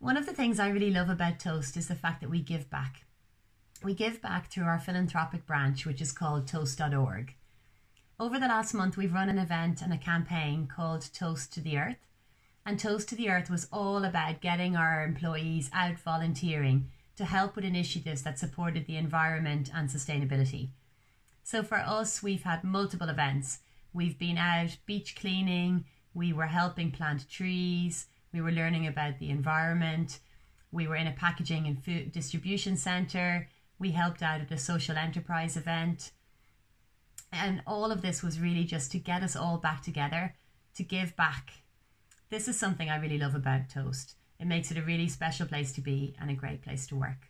One of the things I really love about Toast is the fact that we give back. We give back through our philanthropic branch, which is called Toast.org. Over the last month, we've run an event and a campaign called Toast to the Earth. And Toast to the Earth was all about getting our employees out volunteering to help with initiatives that supported the environment and sustainability. So for us, we've had multiple events. We've been out beach cleaning, we were helping plant trees, we were learning about the environment, we were in a packaging and food distribution centre, we helped out at a social enterprise event. And all of this was really just to get us all back together, to give back. This is something I really love about Toast. It makes it a really special place to be and a great place to work.